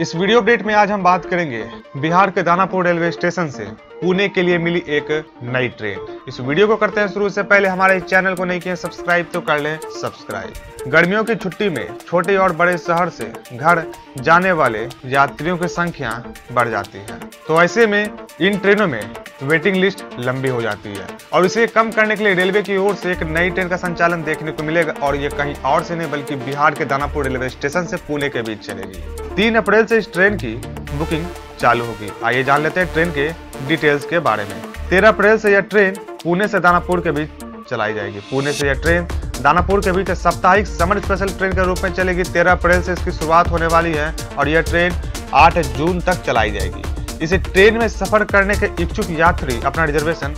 इस video update में आज हम बात करेंगे बिहार के दानापुर रेलवे स्टेशन से पुणे के लिए मिली एक नई ट्रेन। इस वीडियो को करते हैं शुरू। से पहले हमारे चैनल को नहीं किया सब्सक्राइब तो कर लें सब्सक्राइब। गर्मियों की छुट्टी में छोटे और बड़े शहर से घर जाने वाले यात्रियों की संख्या बढ़ जाती है। तो ऐसे में इन ट्रेनों में वेटिंग लिस्ट लंबी हो जाती है और इसे कम करने के लिए रेलवे की ओर से एक नई ट्रेन का संचालन देखने को मिलेगा और ये कहीं और से नहीं, बल्कि बिहार के दानापुर रेलवे स्टेशन से पुणे के बीच चलेगी। तीन अप्रैल से इस ट्रेन की बुकिंग चालू होगी। आइए जान लेते हैं ट्रेन के डिटेल्स के बारे में। तेरह अप्रैल से यह ट्रेन पुणे से दानापुर के बीच चलाई जाएगी। पुणे से यह ट्रेन दानापुर के बीच साप्ताहिक समर स्पेशल ट्रेन के रूप में चलेगी। तेरह अप्रैल से इसकी शुरुआत होने वाली है और यह ट्रेन 8 जून तक चलाई जाएगी। इसे ट्रेन में सफ़र करने के इच्छुक यात्री अपना रिजर्वेशन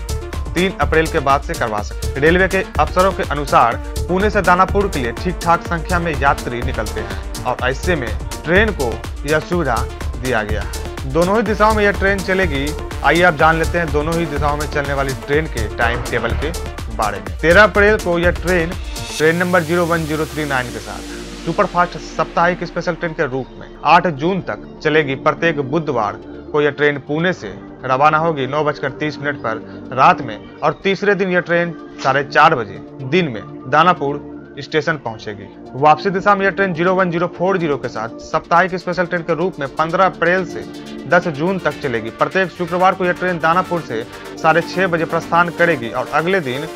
3 अप्रैल के बाद से करवा सकते रेलवे के अफसरों के अनुसार पुणे से दानापुर के लिए ठीक ठाक संख्या में यात्री निकलते हैं और ऐसे में ट्रेन को यह सुविधा दिया गया है। दोनों ही दिशाओं में यह ट्रेन चलेगी। आइए आप जान लेते हैं दोनों ही दिशाओं में चलने वाली ट्रेन के टाइम टेबल के बारे में। तेरह अप्रैल को यह train train number zero one zero three nine के साथ। सुपरफास्ट साप्ताहिक स्पेशल ट्रेन के रूप में 8 जून तक चलेगी प्रत्येक बुधवार को यह ट्रेन पुणे से रवाना होगी नौ बजकर तीस मिनट पर रात में और तीसरे दिन यह ट्रेन साढ़े चार बजे दिन में दानापुर स्टेशन पहुंचेगी। वापसी दिशा में यह train zero one zero four zero के साथ साप्ताहिक स्पेशल ट्रेन के रूप में 15 अप्रैल से 10 जून तक चलेगी। प्रत्येक शुक्रवार को यह ट्रेन दानापुर से साढ़े छह बजे प्रस्थान करेगी और अगले दिन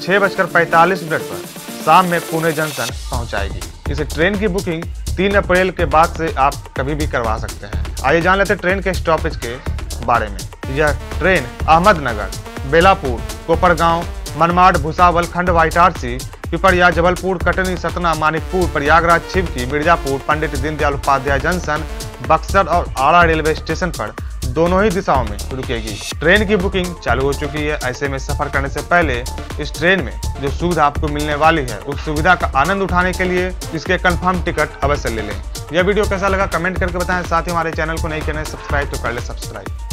छह बजकर पैंतालीस मिनट पर शाम में पुणे जंक्शन पहुंचाएगी। इस ट्रेन की बुकिंग तीन अप्रैल के बाद से आप कभी भी करवा सकते हैं। आइए जान लेते हैं ट्रेन के स्टॉपेज के बारे में। यह ट्रेन अहमदनगर, बेलापुर, कोपरगांव, मनमाड, भुसावल खंड वाइटारसी पिपरिया, जबलपुर, कटनी, सतना, मानिकपुर, प्रयागराज छिवकी मिर्जापुर, पंडित दीनदयाल उपाध्याय जंक्शन, बक्सर और आड़ा रेलवे स्टेशन पर दोनों ही दिशाओं में रुकेगी ट्रेन की बुकिंग चालू हो चुकी है। ऐसे में सफ़र करने से पहले इस ट्रेन में जो सुविधा आपको मिलने वाली है, उस सुविधा का आनंद उठाने के लिए इसके कंफर्म टिकट अवश्य ले लें। यह वीडियो कैसा लगा कमेंट करके बताएँ। साथ ही हमारे चैनल को नहीं करना सब्सक्राइब तो कर ले, सब्सक्राइब।